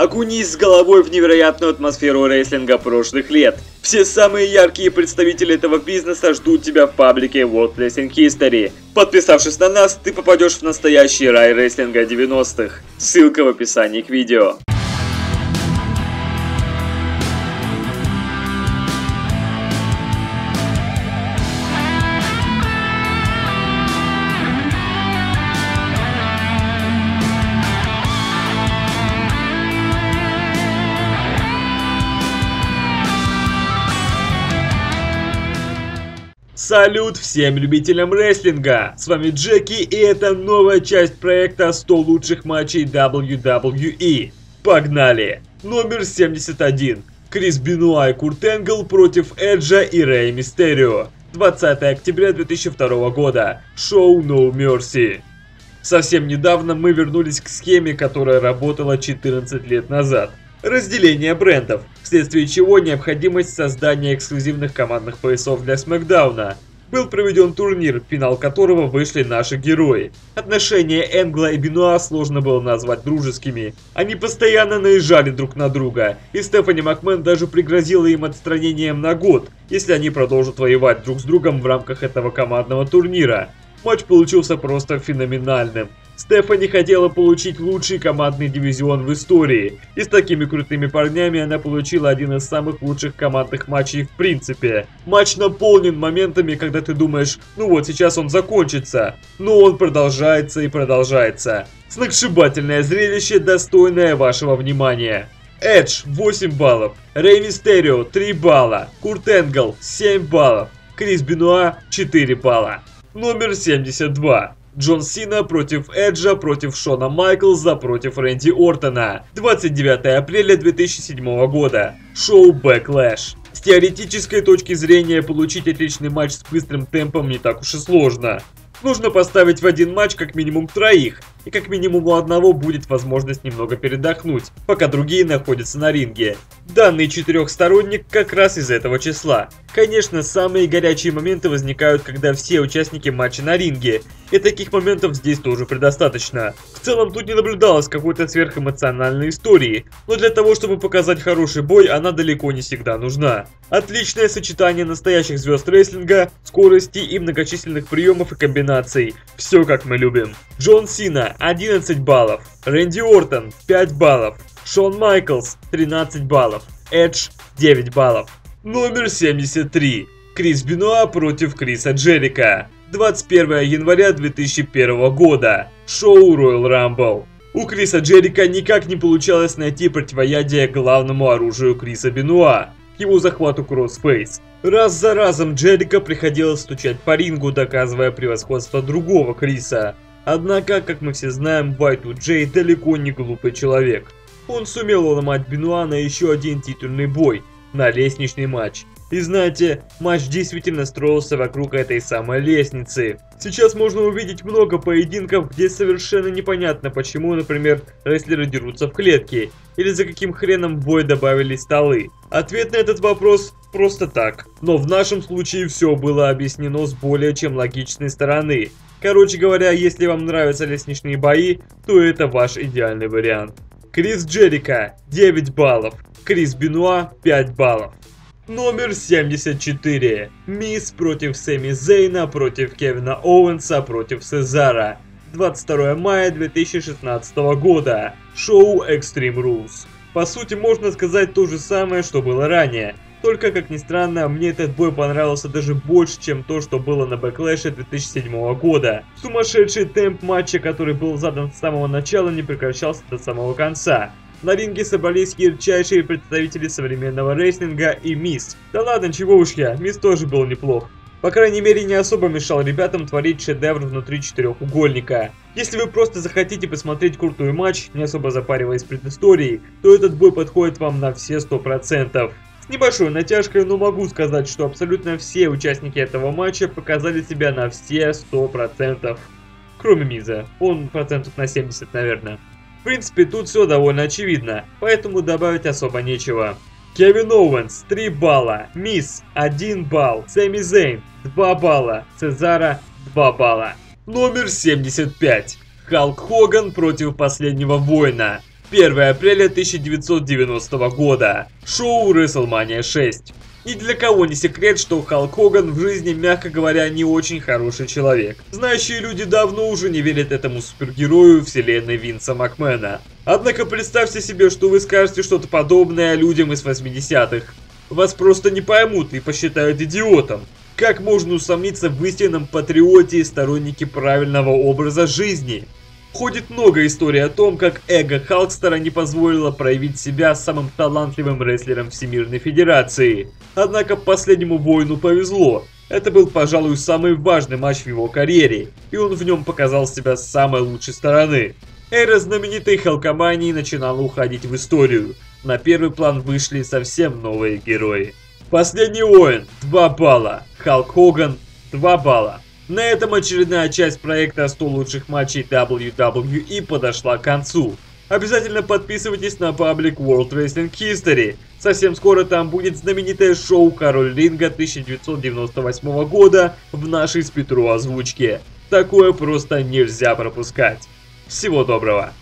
Окунись с головой в невероятную атмосферу рейслинга прошлых лет. Все самые яркие представители этого бизнеса ждут тебя в паблике World Racing History. Подписавшись на нас, ты попадешь в настоящий рай рейслинга 90-х. Ссылка в описании к видео. Салют всем любителям рестлинга! С вами Джеки и это новая часть проекта 100 лучших матчей WWE. Погнали! Номер 71. Крис Бенуа и Курт Энгл против Эджа и Рэй Мистерио. 20 октября 2002 года. Шоу No Mercy. Совсем недавно мы вернулись к схеме, которая работала 14 лет назад. Разделение брендов, вследствие чего необходимость создания эксклюзивных командных поясов для Смакдауна. Был проведен турнир, в финал которого вышли наши герои. Отношения Энгла и Бенуа сложно было назвать дружескими. Они постоянно наезжали друг на друга, и Стефани Макмен даже пригрозила им отстранением на год, если они продолжат воевать друг с другом в рамках этого командного турнира. Матч получился просто феноменальным. Стефани хотела получить лучший командный дивизион в истории, и с такими крутыми парнями она получила один из самых лучших командных матчей в принципе. Матч наполнен моментами, когда ты думаешь, ну вот сейчас он закончится, но он продолжается и продолжается. Сногсшибательное зрелище, достойное вашего внимания. Эдж 8 баллов, Рэй Мистерио 3 балла, Курт Энгл 7 баллов, Крис Бенуа 4 балла. Номер 72. Джон Сина против Эджа против Шона Майклза против Рэнди Ортона. 29 апреля 2007 года. Шоу Backlash. С теоретической точки зрения получить отличный матч с быстрым темпом не так уж и сложно. Нужно поставить в один матч как минимум троих, и как минимум у одного будет возможность немного передохнуть, пока другие находятся на ринге. Данный четырехсторонник как раз из этого числа. Конечно, самые горячие моменты возникают, когда все участники матча на ринге, и таких моментов здесь тоже предостаточно. В целом тут не наблюдалось какой-то сверхэмоциональной истории, но для того, чтобы показать хороший бой, она далеко не всегда нужна. Отличное сочетание настоящих звезд рейслинга, скорости и многочисленных приемов и комбинаций. Все как мы любим. Джон Сина 11 баллов, Рэнди Ортон 5 баллов, Шон Майклс 13 баллов, Эдж 9 баллов. Номер 73. Крис Бенуа против Криса Джерика. 21 января 2001 года. Шоу Royal Rumble. У Криса Джерика никак не получалось найти противоядие главному оружию Криса Бенуа его захвату Кроссфейс. Раз за разом Джерика приходилось стучать по рингу, доказывая превосходство другого Криса. Однако, как мы все знаем, Вайту Джей далеко не глупый человек. Он сумел уломать Бенуа на еще один титульный бой, на лестничный матч. И знаете, матч действительно строился вокруг этой самой лестницы. Сейчас можно увидеть много поединков, где совершенно непонятно, почему, например, рестлеры дерутся в клетке, или за каким хреном в бой добавили столы. Ответ на этот вопрос просто так. Но в нашем случае все было объяснено с более чем логичной стороны. Короче говоря, если вам нравятся лестничные бои, то это ваш идеальный вариант. Крис Джерико 9 баллов, Крис Бенуа 5 баллов. Номер 74. Миз против Сэмми Зейна против Кевина Оуэнса против Сезаро. 22 мая 2016 года. Шоу Extreme Rules. По сути, можно сказать то же самое, что было ранее. Только, как ни странно, мне этот бой понравился даже больше, чем то, что было на Бэклэше 2007 года. Сумасшедший темп матча, который был задан с самого начала, не прекращался до самого конца. На ринге собрались ярчайшие представители современного рейслинга и Мисс. Да ладно, чего уж я, Мисс тоже был неплох. По крайней мере, не особо мешал ребятам творить шедевр внутри четырехугольника. Если вы просто захотите посмотреть крутой матч, не особо запариваясь предысторией, то этот бой подходит вам на все 100%. Небольшой натяжкой, но могу сказать, что абсолютно все участники этого матча показали себя на все 100%. Кроме Миза, он процентов на 70, наверное. В принципе, тут все довольно очевидно, поэтому добавить особо нечего. Кевин Оуэнс 3 балла, Мисс 1 балл, Сэмми Зейн 2 балла, Цезара 2 балла. Номер 75. Халк Хоган против последнего воина. 1 апреля 1990 года. Шоу WrestleMania 6. Ни для кого не секрет, что Халк Хоган в жизни, мягко говоря, не очень хороший человек. Знающие люди давно уже не верят этому супергерою вселенной Винса Макмена. Однако представьте себе, что вы скажете что-то подобное людям из 80-х. Вас просто не поймут и посчитают идиотом. Как можно усомниться в истинном патриоте и стороннике правильного образа жизни? Ходит много историй о том, как эго Халкстера не позволило проявить себя самым талантливым рестлером Всемирной Федерации. Однако последнему воину повезло. Это был, пожалуй, самый важный матч в его карьере, и он в нем показал себя с самой лучшей стороны. Эра знаменитой Халкомании начинала уходить в историю. На первый план вышли совсем новые герои. Последний воин, 2 балла. Халк Хоган, 2 балла. На этом очередная часть проекта 100 лучших матчей WWE подошла к концу. Обязательно подписывайтесь на паблик World Wrestling History. Совсем скоро там будет знаменитое шоу Король Ринга 1998 года в нашей с Петру озвучке. Такое просто нельзя пропускать. Всего доброго!